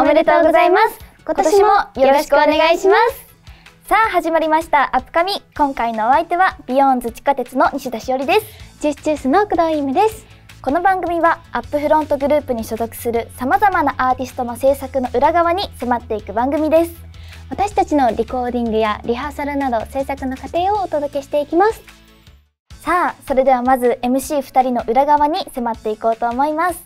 おめでとうございます。今年もよろしくお願いします。さあ始まりました。アプカミ。今回のお相手はビヨーンズ地下鉄の西田しおりです。 Juice=Juice の工藤由愛です。この番組はアップフロントグループに所属するさまざまなアーティストの制作の裏側に迫っていく番組です。私たちのレコーディングやリハーサルなど制作の過程をお届けしていきます。さあそれではまず MC2 人の裏側に迫っていこうと思います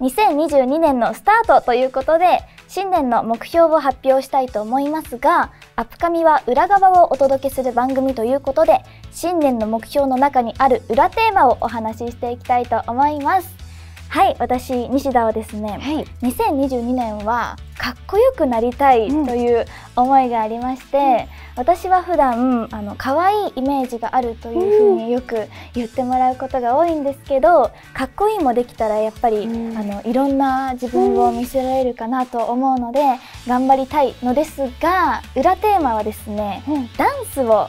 2022年のスタートということで新年の目標を発表したいと思いますがアップカミは裏側をお届けする番組ということで新年の目標の中にある裏テーマをお話ししていきたいと思います。はい私西田はですね、はい、2022年はかっこよくなりたいという思いがありまして、うん、私は普段あの可愛いイメージがあるというふうによく言ってもらうことが多いんですけどかっこいいもできたらやっぱり、うん、あのいろんな自分を見せられるかなと思うので頑張りたいのですが裏テーマはですね、うん、ダンスを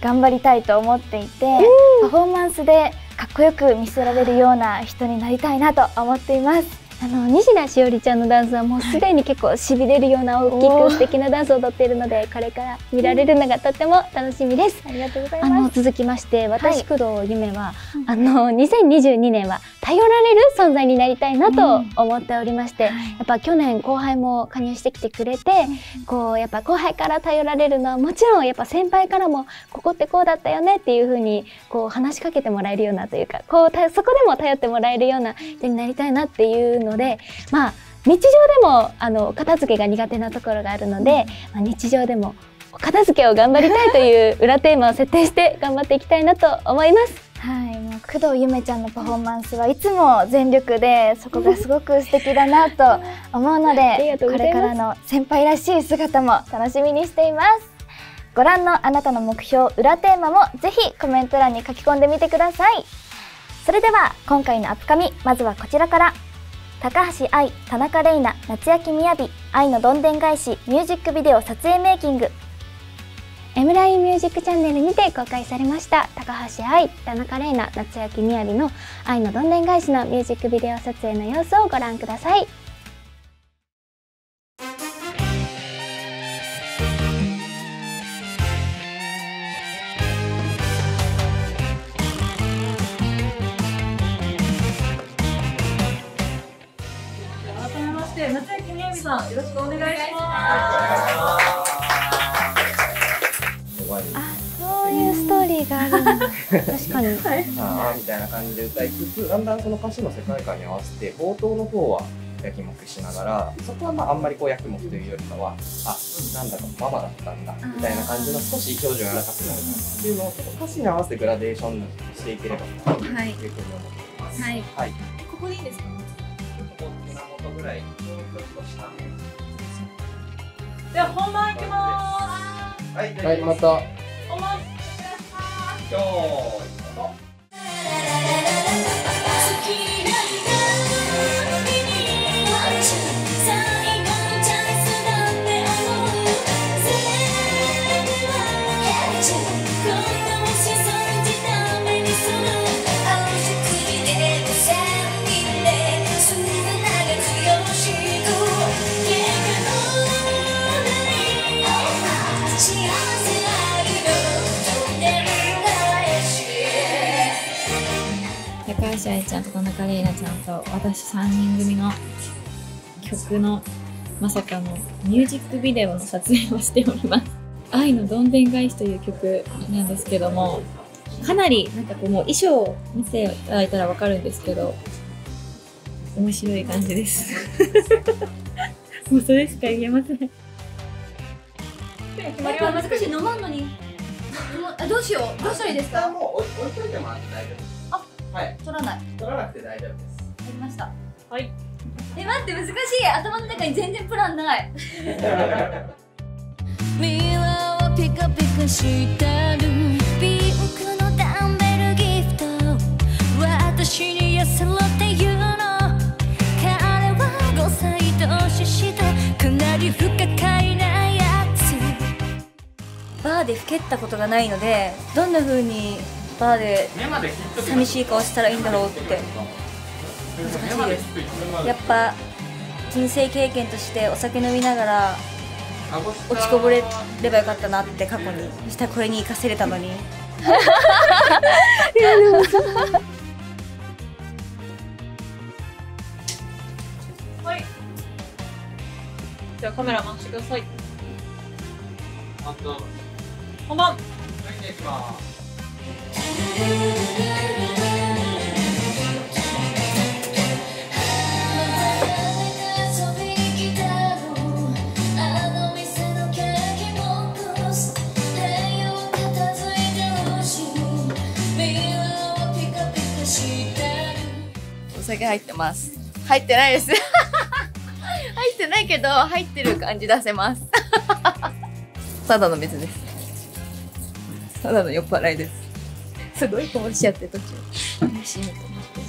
頑張りたいと思っていて、パフォーマンスでかっこよく見せられるような人になりたいなと思っています。あの西田しおりちゃんのダンスはもうすでに結構しびれるような大きく素敵なダンスを踊っているのでこれから見られるのがとっても楽しみです。ありがとうございます。あの続きまして私、工藤夢は、あの2022年は頼られる存在になりたいなと思っておりまして、やっぱ去年後輩も加入してきてくれて、こうやっぱ後輩から頼られるのはもちろんやっぱ先輩からもここってこうだったよねっていうふうにこう話しかけてもらえるようなというかこうそこでも頼ってもらえるような人になりたいなっていうのでまあ日常でもあの片付けが苦手なところがあるので、まあ、日常でも片付けを頑張りたいという裏テーマを設定して頑張っていきたいなと思います。はい、もう工藤ゆめちゃんのパフォーマンスはいつも全力でそこがすごく素敵だなと思うので これからの先輩らしい姿も楽しみにしています。ご覧のあなたの目標裏テーマもぜひコメント欄に書き込んでみてください。それでは今回のアップカミまずはこちらから高橋愛、田中玲奈、夏焼みやび、愛のどんでん返しミュージックビデオ撮影メイキング M ラインミュージックチャンネルにて公開されました高橋愛、田中玲奈、夏焼みやびの愛のどんでん返しのミュージックビデオ撮影の様子をご覧ください。さんよろしくお願いします。あ、そういうストーリーがあるんだ。確かに。はい、ああみたいな感じで歌いつつ、だんだんその歌詞の世界観に合わせて冒頭の方はやきもきしながら、そこはまああんまりこうやきもきというよりかは、あ、なんだかママだったんだみたいな感じの少し表情柔らかくなるっていうのを歌詞に合わせてグラデーションしていければというふうに思っています。はい。はい。ここでいいですか？元ぐらいちょっとしたでは本番いきます。はい、はい、また本番してくださいよ橋と私3人組の曲のまさかのミュージックビデオの撮影をしております。愛のどんでん返しという曲なんですけども、かなりなんかこうもう衣装を見ていただいたらわかるんですけど、面白い感じです。もうそれしか言えません。難しい飲まんのに。どうしよう。どうしたらいいですか？もう置いといてもらって大丈夫です。はい。取らない。取らなくて大丈夫です。ました。はい。え、待って、難しい。頭の中に全然プランない。ミラーをピカピカしてるピンクのダンベルギフト私にやさろって言うの彼は5歳年下かなり不可解なやつバーでふけったことがないのでどんな風にバーで寂しい顔したらいいんだろうって難しいです。やっぱ人生経験としてお酒飲みながら落ちこぼれればよかったなって過去にそしたらこれに生かせれたのに。はい。じゃあカメラ回してください。本番遊酒入ってます。入ってないです。入ってないけど、入ってる感じ出せます。ただの水です。ただの酔っ払いです。すごいこぼしちゃって途中。楽しいと思って、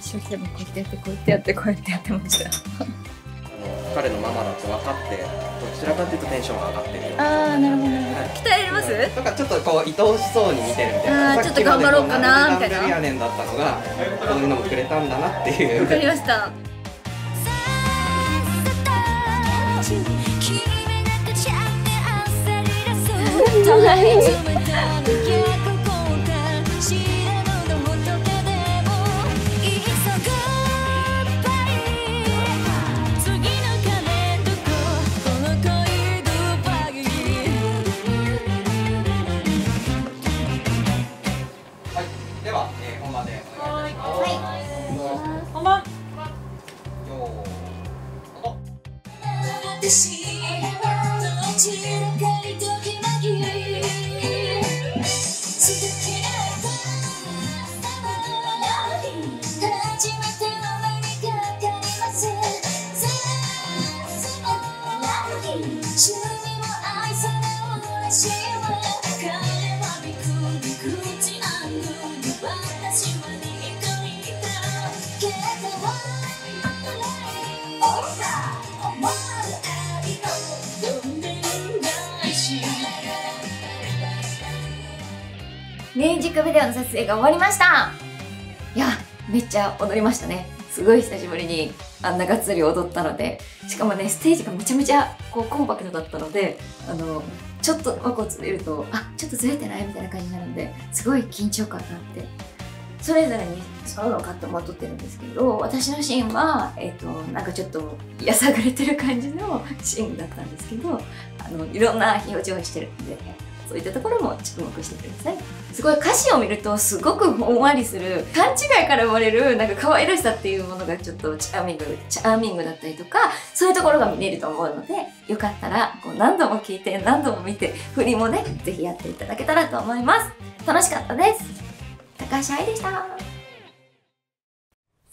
一生懸命こうやってやって、こうやってやって、こうやってやってました。彼のママだと分かってどちらかというとテンションが上がってるようあーなるほど鍛えれます？とかちょっとこう愛おしそうに見てるみたいな。ちょっと頑張ろうかなみたいな。やねんだったのがこういうのもくれたんだなっていう。わかりました。君がくミュージックビデオの撮影が終わりました。いやめっちゃ踊りましたね。すごい久しぶりにあんながっつり踊ったので。しかもねステージがめちゃめちゃこうコンパクトだったのであのちょっと顎骨でいるとあちょっとずれてない？みたいな感じになるんですごい緊張感があって。それぞれにそのカットも撮ってるんですけど私のシーンは、えっとなんかちょっとやさぐれてる感じのシーンだったんですけどあのいろんな表情をしてるんでそういったところも注目してください。すごい歌詞を見るとすごくほんわりする勘違いから生まれるなんか可愛らしさっていうものがちょっとチャーミングチャーミングだったりとかそういうところが見れると思うのでよかったらこう何度も聞いて何度も見て振りもねぜひやっていただけたらと思います。楽しかったです。高橋愛でした。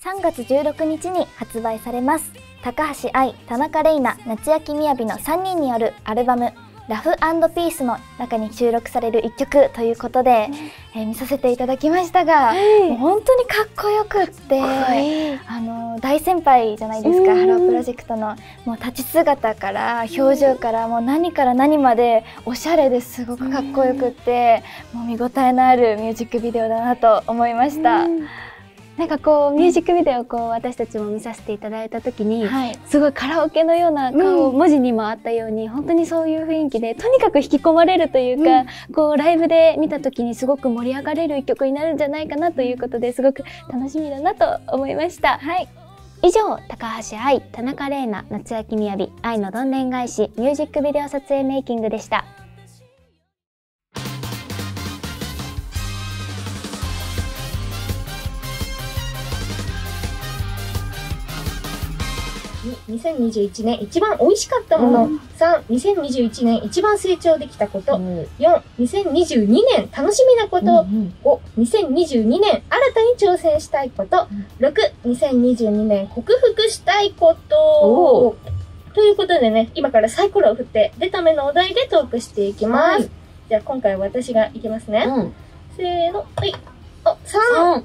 3月16日に発売されます。高橋愛田中玲奈夏焼みやびの3人によるアルバム「ラフピース」の中に収録される一曲ということで、えー見させていただきましたが、もう本当にかっこよくってあの大先輩じゃないですか、うん。ハロープロジェクトの。もう立ち姿から表情からもう何から何までおしゃれですごくかっこよくって、もう見応えのあるミュージックビデオだなと思いました。うんなんかこうミュージックビデオをこう私たちも見させていただいた時に、はいすごいカラオケのような顔、文字にもあったように本当にそういう雰囲気でとにかく引き込まれるというか、こうライブで見た時にすごく盛り上がれる一曲になるんじゃないかなということですごく楽しみだなと思いました。はい以上高橋愛田中玲奈夏秋みやび愛のどんでん返しミュージックビデオ撮影メイキングでした。2021年一番美味しかったもの、3、2021年一番成長できたこと、4、2022年楽しみなこと、5、2022年新たに挑戦したいこと、6、2022年克服したいこと、ということでね、今からサイコロを振って、出た目のお題でトークしていきます。じゃあ今回は私がいきますね。せーの、はい。あ、3!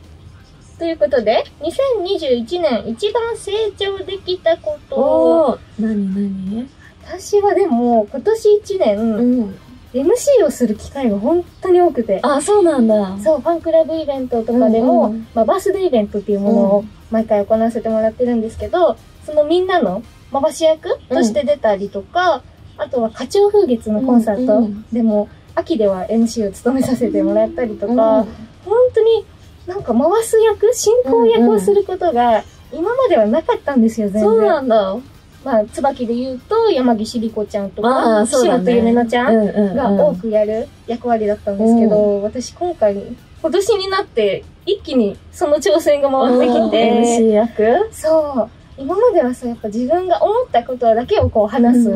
ということで、2021年一番成長できたこと。何何？私はでも、今年1年、うん。MC をする機会が本当に多くて。あ、そうなんだ。そう、ファンクラブイベントとかでも、うんうんまあ、バースデーイベントっていうものを毎回行わせてもらってるんですけど、そのみんなの回し役として出たりとか、あとは花鳥風月のコンサートでも、秋では MC を務めさせてもらったりとか、本当になんか回す役、進行役をすることが今まではなかったんですよ、全然。そうなんだ。まあ、椿で言うと、山岸莉子ちゃんとあか、あそうだね。白とゆめのちゃんが多くやる役割だったんですけど、私今回、今年になって一気にその挑戦が回ってきて、MC 役そう、今まではさ、やっぱ自分が思ったことだけをこう話す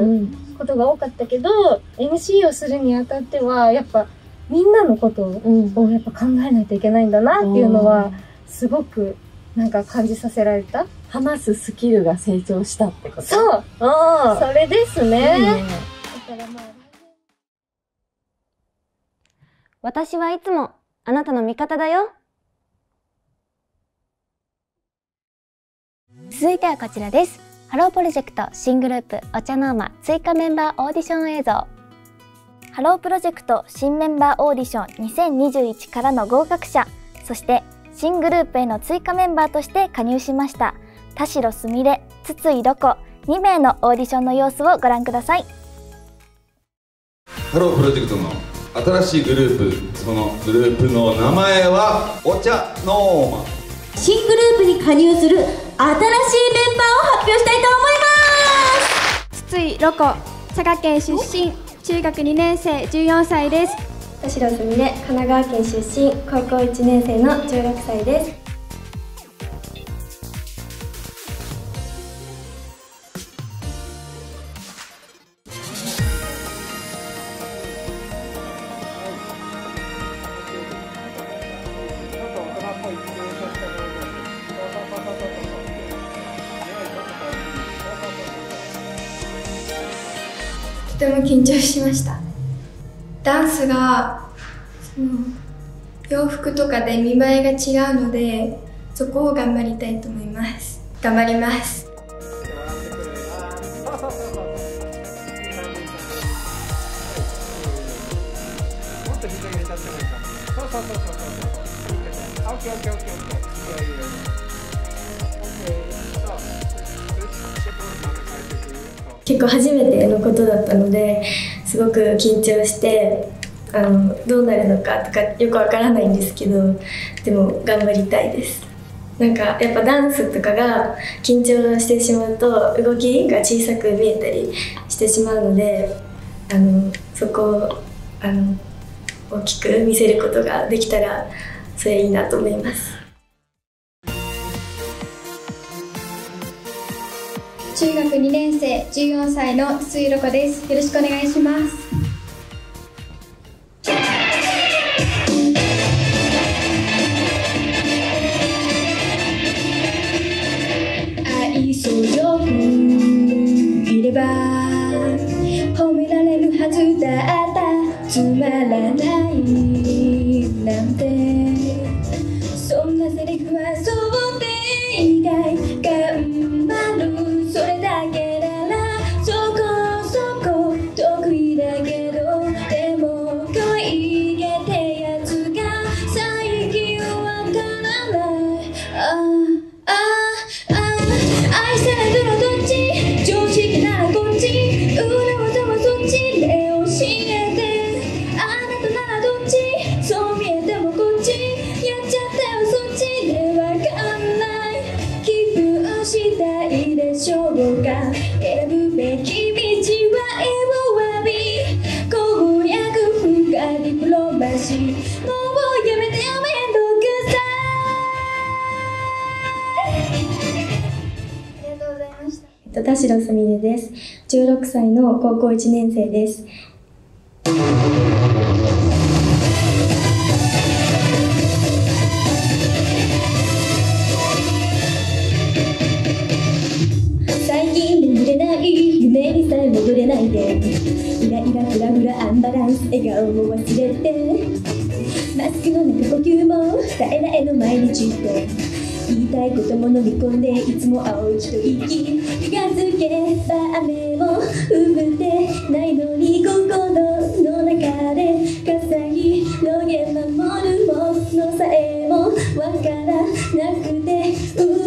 ことが多かったけど、MC をするにあたっては、やっぱみんなのことををやっぱ考えないといけないんだなっていうのは、すごくなんか感じさせられた。話すスキルが成長したってこと？そうあそれですね。いいねだからまあ私はいつもあなたの味方だよ。続いてはこちらです。ハロープロジェクト新グループ OCHA NORMA 追加メンバーオーディション映像。ハロープロジェクト新メンバーオーディション2021からの合格者、そして新グループへの追加メンバーとして加入しました。田代すみれ、筒井澪心2名のオーディションの様子をご覧ください。ハロープロジェクトの新しいグループそのグループの名前は OCHA NORMA 新グループに加入する新しいメンバーを発表したいと思います。筒井澪心佐賀県出身中学2年生14歳です。田代すみれ神奈川県出身高校1年生の16歳です。ても緊張しました。ダンスがその洋服とかで見栄えが違うのでそこを頑張りたいと思います。頑張ります。のですごく緊張してあのどうなるのかとかよくわからないんですけどでも頑張りたいです。なんかやっぱダンスとかが緊張してしまうと動きが小さく見えたりしてしまうのであのそこをあの大きく見せることができたらそれいいなと思います。中学2年生14歳の筒井ロコです。よろしくお願いします。愛想よくいれば褒められるはずだった。つまらないなんて。そんなセリフは想定1年生です。最近眠れない夢にさえ戻れないで。イライラフラフラアンバランス笑顔を忘れて。マスクの中呼吸も絶えないの毎日って。言いたいことも飲み込んでいつも青い一息。預けた雨も降ってないのに心の中で火災のげ守るものさえもわからなくて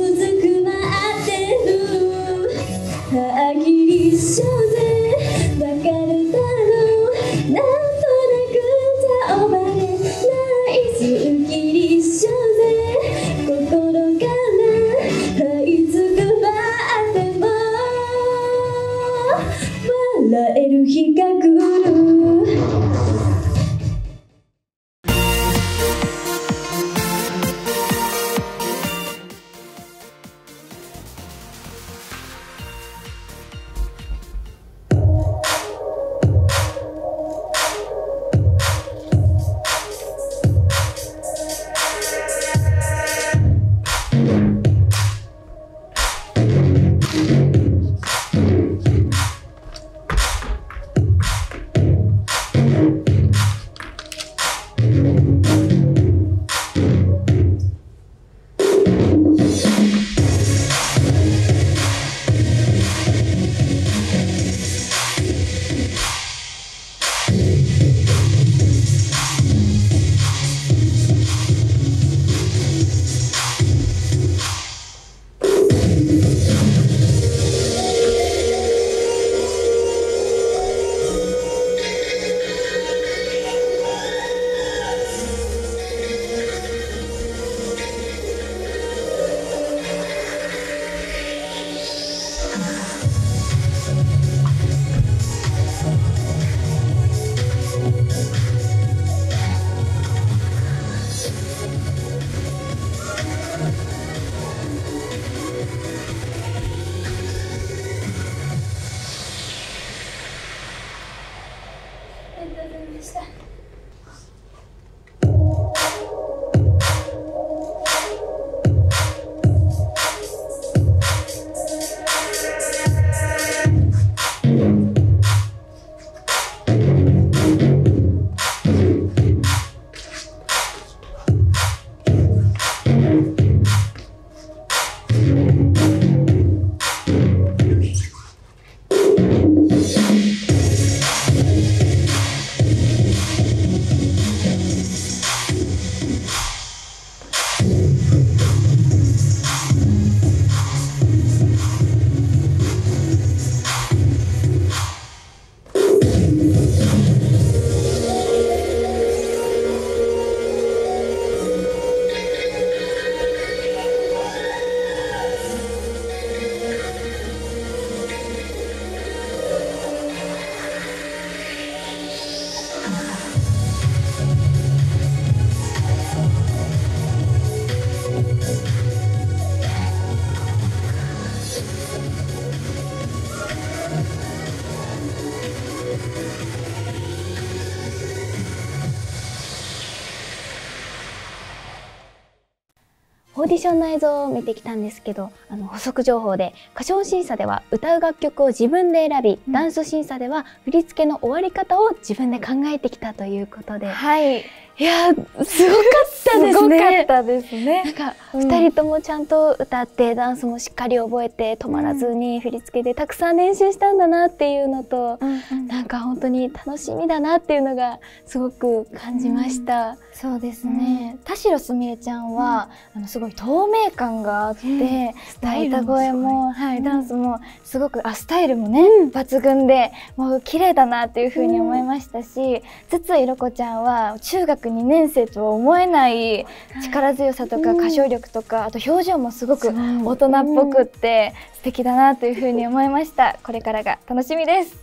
オーディションの映像を見てきたんですけど、あの補足情報で歌唱審査では歌う楽曲を自分で選び、ダンス審査では振り付けの終わり方を自分で考えてきたということで、はい。いやーすごかったですすごかねっ。たですね。なんかうん二人ともちゃんと歌ってダンスもしっかり覚えて止まらずに振り付けでたくさん練習したんだなっていうのと、なんか本当に楽しみだなっていうのがすごく感じました。そうですね。田代すみれちゃんは、あのすごい透明感があって、歌声も、はい、ダンスもすごくあスタイルもね、抜群で、もう綺麗だなっていう風に思いましたし、筒井ろこちゃんは中学2年生とは思えない力強さとか歌唱力とか、あと表情もすごく大人っぽくって素敵だなという風に思いました。これからが楽しみです。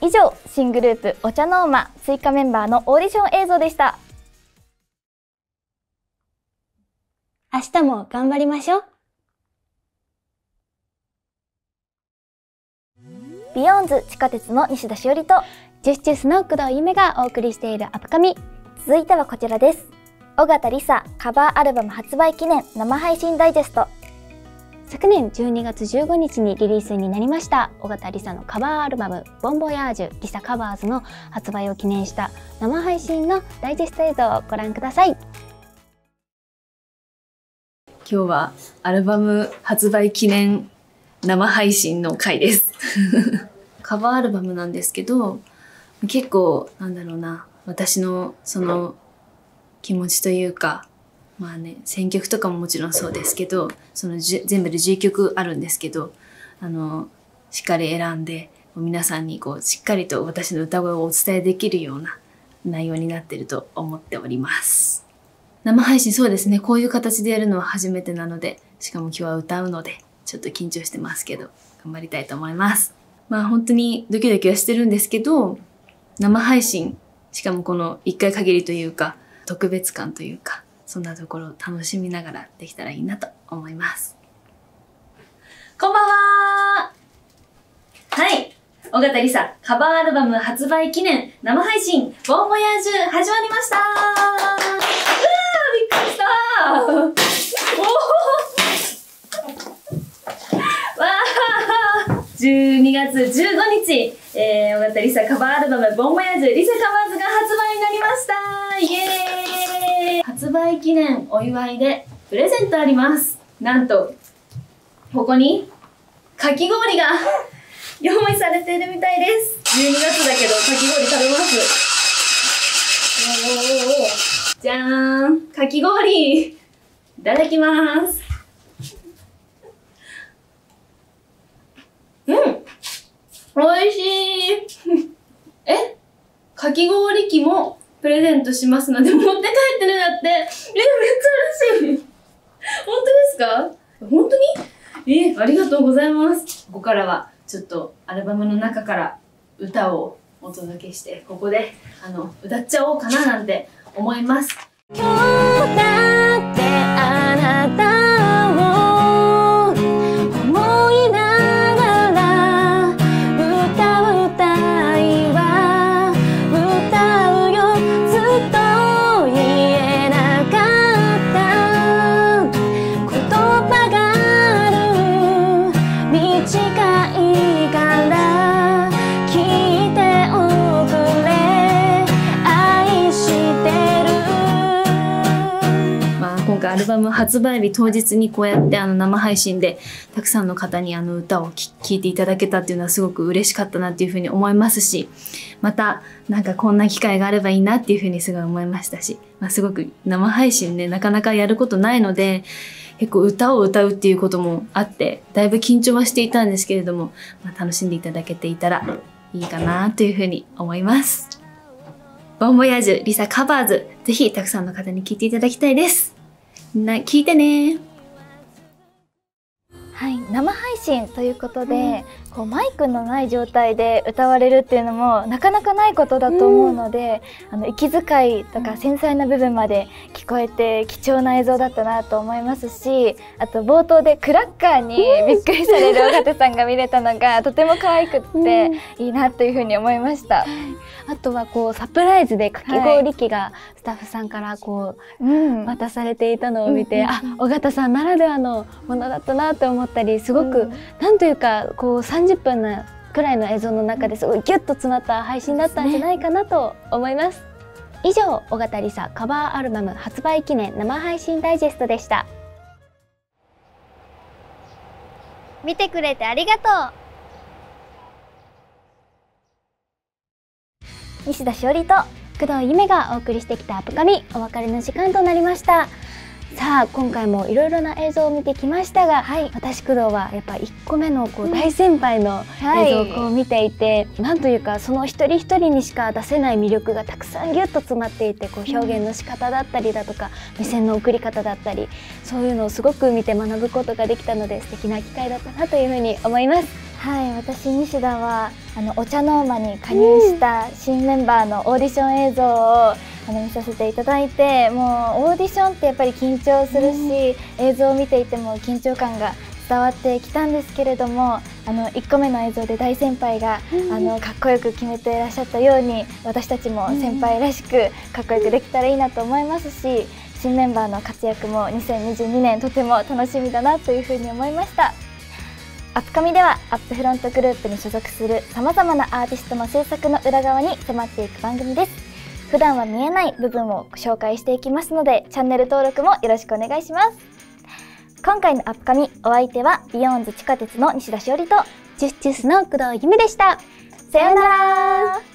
以上、新グループお茶の馬追加メンバーのオーディション映像でした。明日も頑張りましょう。ビヨーンズ地下鉄の西田しおりと Juice=Juice の工藤由愛がお送りしているアプカミ。続いてはこちらです。小片リサカバーアルバム発売記念生配信ダイジェスト。昨年12月15日にリリースになりました小片リサのカバーアルバム「 bon voyage risa covers」の発売を記念した生配信のダイジェスト映像をご覧ください。今日はアルバム発売記念生配信の回です。カバーアルバムなんですけど、結構、なんだろうな、私のその気持ちというか、まあね、選曲とかももちろんそうですけど、その全部で10曲あるんですけど、あの、しっかり選んで、皆さんにこう、しっかりと私の歌声をお伝えできるような内容になっていると思っております。生配信そうですね。こういう形でやるのは初めてなので、しかも今日は歌うので、ちょっと緊張してますけど、頑張りたいと思います。まあ本当にドキドキはしてるんですけど、生配信、しかもこの一回限りというか、特別感というか、そんなところを楽しみながらできたらいいなと思います。こんばんははい。尾形梨沙、カバーアルバム発売記念生配信、ボンボヤージュ始まりましたうわーびっくりしたおーわー12月15日、えー、尾形梨沙カバーアルバム、ボンボヤージュリサカバーズが発売になりましたイエーイ発売記念お祝いでプレゼントあります。なんと、ここに、かき氷が 用意されているみたいです。12月だけど、かき氷食べます。おーじゃーん。かき氷。いただきます。うん。美味しい。え？かき氷機もプレゼントしますので持って帰ってねだって。え、めっちゃ嬉しい。本当ですか？本当に？え、ありがとうございます。ここからは、ちょっとアルバムの中から歌をお届けして、ここで、あの、歌っちゃおうかななんて思います。今日だってあなた発売日当日にこうやってあの生配信でたくさんの方にあの歌を聴いていただけたっていうのはすごく嬉しかったなっていうふうに思いますし、またなんかこんな機会があればいいなっていうふうにすごい思いましたし、まあ、すごく生配信ね、なかなかやることないので、結構歌を歌うっていうこともあって、だいぶ緊張はしていたんですけれども、まあ、楽しんでいただけていたらいいかなというふうに思います。ボンボヤージュ、リサカバーズ、ぜひたくさんの方に聴いていただきたいです。みんな聞いてね。生配信ということで、こうマイクのない状態で歌われるっていうのもなかなかないことだと思うので、あの息遣いとか繊細な部分まで聞こえて貴重な映像だったなと思いますしあと冒頭でクラッカーにびっくりされる尾形さんが見れたのが とても可愛くっていいなというふうに思いました。あとはこうサプライズでかき氷機がスタッフさんからこう、うん。渡されていたのを見て、うんうん。あ尾形さんならではのものだったなって思ったりすごく、うん。なんというかこう30分なくらいの映像の中ですごいギュッと詰まった配信だったんじゃないかなと思います。以上尾形梨沙カバーアルバム発売記念生配信ダイジェストでした。見てくれてありがとう。西田しおりと工藤ゆめがお送りしてきたアップカミお別れの時間となりましたさあ今回もいろいろな映像を見てきましたが、私工藤はやっぱ1個目のこう大先輩のはい。映像をこう見ていて、なんというかその一人一人にしか出せない魅力がたくさんギュッと詰まっていてこう表現の仕方だったりだとか目線の送り方だったりそういうのをすごく見て学ぶことができたので素敵な機会だったなというふうに思います。はい。私西田はあのお茶ノーマに加入した新メンバーのオーディション映像をあの見させていただいてもうオーディションってやっぱり緊張するし、映像を見ていても緊張感が伝わってきたんですけれどもあの1個目の映像で大先輩が、あのかっこよく決めていらっしゃったように私たちも先輩らしくかっこよくできたらいいなと思いますし新メンバーの活躍も2022年とても楽しみだなというふうに思いました。アプカミではアップフロントグループに所属するさまざまなアーティストの制作の裏側に迫っていく番組です普段は見えない部分を紹介していきますのでチャンネル登録もよろしくお願いします。今回のアプカミお相手はビヨーンズ地下鉄の西田しおりと Juice=Juice の工藤由愛でした。さようなら